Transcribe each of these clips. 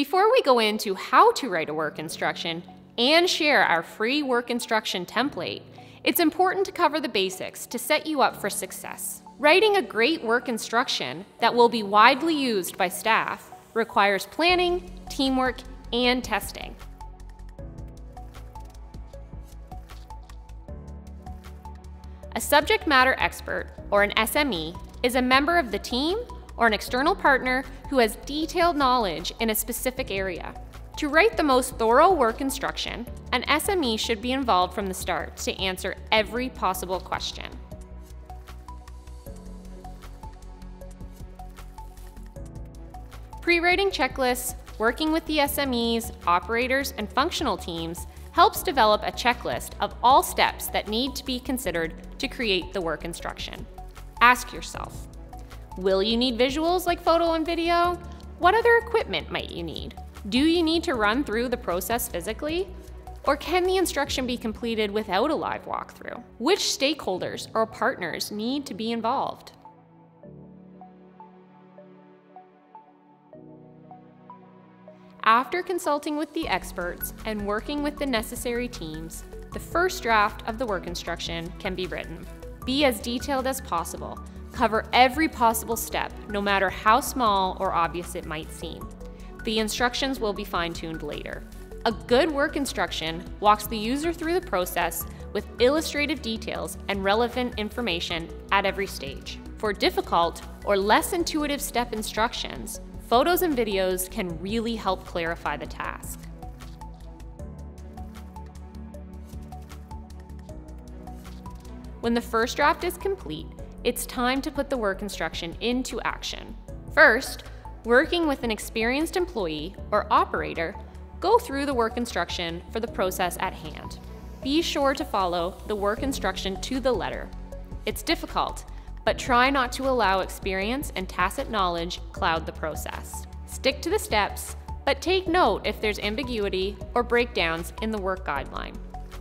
Before we go into how to write a work instruction and share our free work instruction template, it's important to cover the basics to set you up for success. Writing a great work instruction that will be widely used by staff requires planning, teamwork, and testing. A subject matter expert, or an SME, is a member of the team or an external partner who has detailed knowledge in a specific area. To write the most thorough work instruction, an SME should be involved from the start to answer every possible question. Pre-writing checklists, working with the SMEs, operators, and functional teams helps develop a checklist of all steps that need to be considered to create the work instruction. Ask yourself, will you need visuals like photo and video? What other equipment might you need? Do you need to run through the process physically? Or can the instruction be completed without a live walkthrough? Which stakeholders or partners need to be involved? After consulting with the experts and working with the necessary teams, the first draft of the work instruction can be written. Be as detailed as possible. Cover every possible step, no matter how small or obvious it might seem. The instructions will be fine-tuned later. A good work instruction walks the user through the process with illustrative details and relevant information at every stage. For difficult or less intuitive step instructions, photos and videos can really help clarify the task. When the first draft is complete, it's time to put the work instruction into action. First, working with an experienced employee or operator, go through the work instruction for the process at hand. Be sure to follow the work instruction to the letter. It's difficult, but try not to allow experience and tacit knowledge cloud the process. Stick to the steps, but take note if there's ambiguity or breakdowns in the work guideline.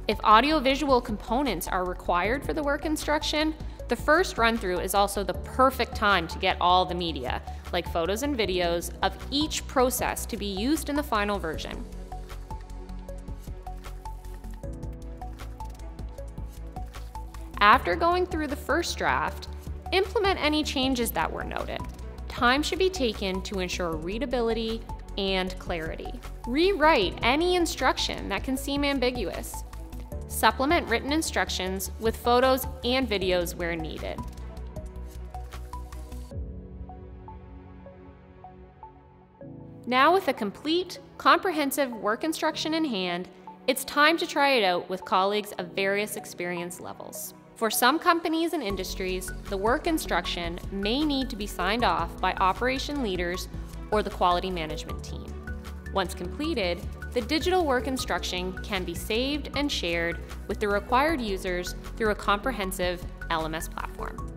If audiovisual components are required for the work instruction, the first run through is also the perfect time to get all the media, like photos and videos, of each process to be used in the final version. After going through the first draft, Implement any changes that were noted. Time should be taken to ensure readability and clarity. Rewrite any instruction that can seem ambiguous. Supplement written instructions with photos and videos where needed. Now with a complete, comprehensive work instruction in hand, it's time to try it out with colleagues of various experience levels. For some companies and industries, the work instruction may need to be signed off by operation leaders or the quality management team. Once completed, the digital work instruction can be saved and shared with the required users through a comprehensive LMS platform.